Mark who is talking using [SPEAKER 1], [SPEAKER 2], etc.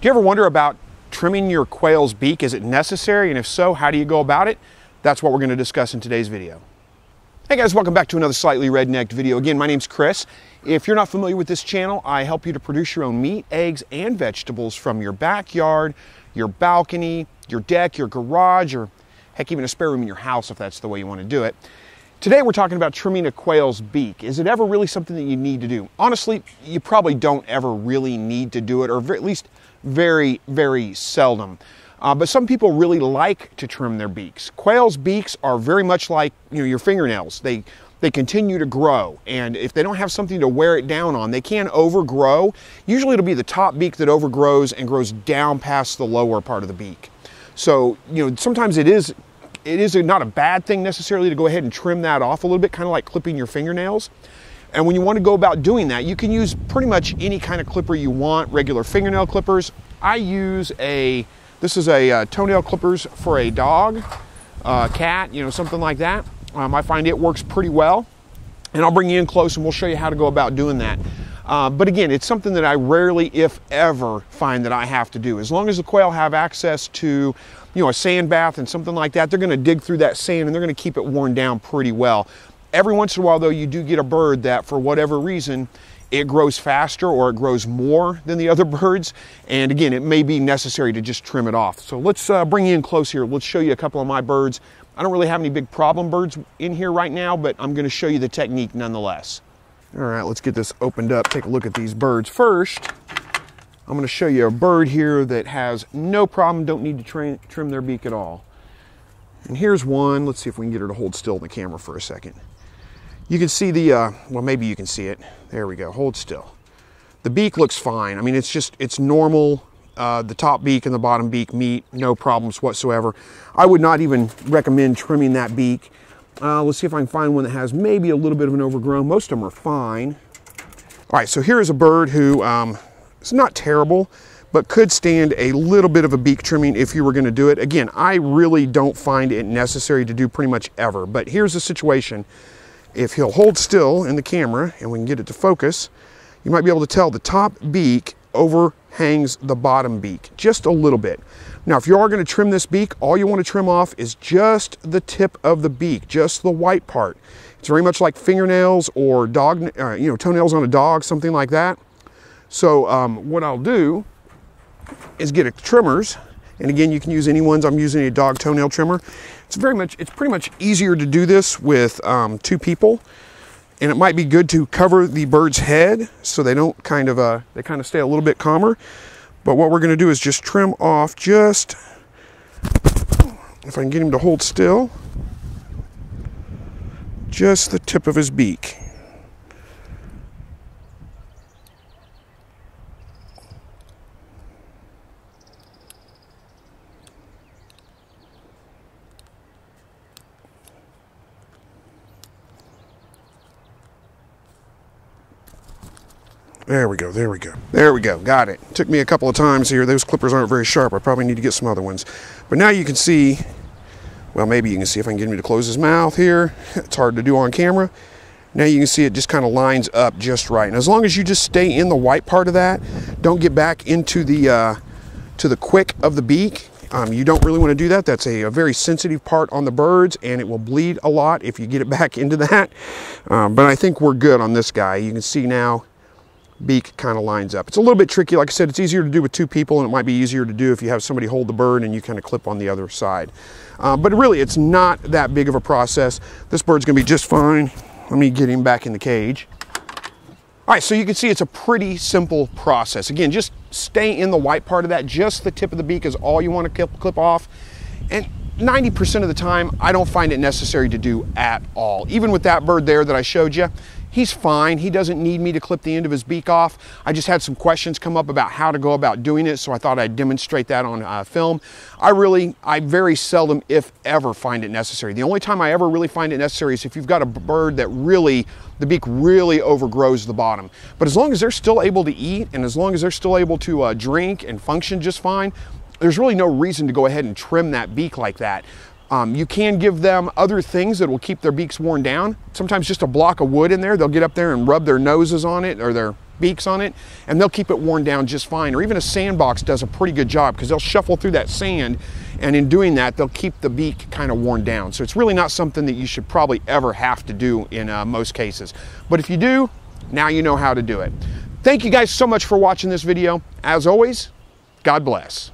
[SPEAKER 1] Do you ever wonder about trimming your quail's beak? Is it necessary? And if so, how do you go about it? That's what we're going to discuss in today's video. Hey guys, welcome back to another slightly rednecked video. Again, my name's Chris. If you're not familiar with this channel, I help you to produce your own meat, eggs, and vegetables from your backyard, your balcony, your deck, your garage, or heck, even a spare room in your house if that's the way you want to do it. Today we're talking about trimming a quail's beak. Is it ever really something that you need to do? Honestly, you probably don't ever really need to do it, or at least very, very seldom. Uh, but some people really like to trim their beaks. Quail's beaks are very much like you know your fingernails. They they continue to grow, and if they don't have something to wear it down on, they can overgrow. Usually, it'll be the top beak that overgrows and grows down past the lower part of the beak. So you know sometimes it is it is not a bad thing necessarily to go ahead and trim that off a little bit, kind of like clipping your fingernails. And when you want to go about doing that, you can use pretty much any kind of clipper you want, regular fingernail clippers. I use a, this is a uh, toenail clippers for a dog, uh, cat, you know, something like that. Um, I find it works pretty well. And I'll bring you in close and we'll show you how to go about doing that. Uh, but again, it's something that I rarely, if ever, find that I have to do. As long as the quail have access to you know, a sand bath and something like that, they're going to dig through that sand and they're going to keep it worn down pretty well. Every once in a while, though, you do get a bird that, for whatever reason, it grows faster or it grows more than the other birds. And again, it may be necessary to just trim it off. So let's uh, bring you in close here. Let's show you a couple of my birds. I don't really have any big problem birds in here right now, but I'm going to show you the technique nonetheless. All right, let's get this opened up. Take a look at these birds first. I'm going to show you a bird here that has no problem, don't need to trim, trim their beak at all. And here's one. Let's see if we can get her to hold still in the camera for a second. You can see the, uh, well, maybe you can see it. There we go. Hold still. The beak looks fine. I mean, it's just, it's normal. Uh, the top beak and the bottom beak meet, no problems whatsoever. I would not even recommend trimming that beak. Uh, let's see if I can find one that has maybe a little bit of an overgrown. Most of them are fine. All right, so here is a bird who um, it's not terrible, but could stand a little bit of a beak trimming if you were gonna do it. Again, I really don't find it necessary to do pretty much ever, but here's the situation. If he'll hold still in the camera and we can get it to focus, you might be able to tell the top beak overhangs the bottom beak just a little bit. Now, if you are gonna trim this beak, all you wanna trim off is just the tip of the beak, just the white part. It's very much like fingernails or dog, uh, you know, toenails on a dog, something like that. So um, what I'll do is get a trimmers, and again, you can use any ones. I'm using a dog toenail trimmer. It's very much, it's pretty much easier to do this with um, two people, and it might be good to cover the bird's head so they don't kind of, uh, they kind of stay a little bit calmer. But what we're going to do is just trim off just, if I can get him to hold still, just the tip of his beak. There we go, there we go. There we go, got it. Took me a couple of times here. Those clippers aren't very sharp. I probably need to get some other ones. But now you can see, well, maybe you can see if I can get him to close his mouth here. It's hard to do on camera. Now you can see it just kind of lines up just right. And as long as you just stay in the white part of that, don't get back into the, uh, to the quick of the beak, um, you don't really want to do that. That's a, a, very sensitive part on the birds and it will bleed a lot if you get it back into that. Um, but I think we're good on this guy. You can see now beak kind of lines up. It's a little bit tricky. Like I said, it's easier to do with two people and it might be easier to do if you have somebody hold the bird and you kind of clip on the other side. Uh, but really, it's not that big of a process. This bird's gonna be just fine. Let me get him back in the cage. All right, so you can see it's a pretty simple process. Again, just stay in the white part of that. Just the tip of the beak is all you want to clip, clip off. And 90% of the time, I don't find it necessary to do at all. Even with that bird there that I showed you, He's fine. He doesn't need me to clip the end of his beak off. I just had some questions come up about how to go about doing it, so I thought I'd demonstrate that on uh, film. I really, I very seldom, if ever, find it necessary. The only time I ever really find it necessary is if you've got a bird that really, the beak really overgrows the bottom. But as long as they're still able to eat and as long as they're still able to uh, drink and function just fine, there's really no reason to go ahead and trim that beak like that. Um, you can give them other things that will keep their beaks worn down. Sometimes just a block of wood in there, they'll get up there and rub their noses on it or their beaks on it, and they'll keep it worn down just fine. Or even a sandbox does a pretty good job because they'll shuffle through that sand, and in doing that, they'll keep the beak kind of worn down. So it's really not something that you should probably ever have to do in uh, most cases. But if you do, now you know how to do it. Thank you guys so much for watching this video. As always, God bless.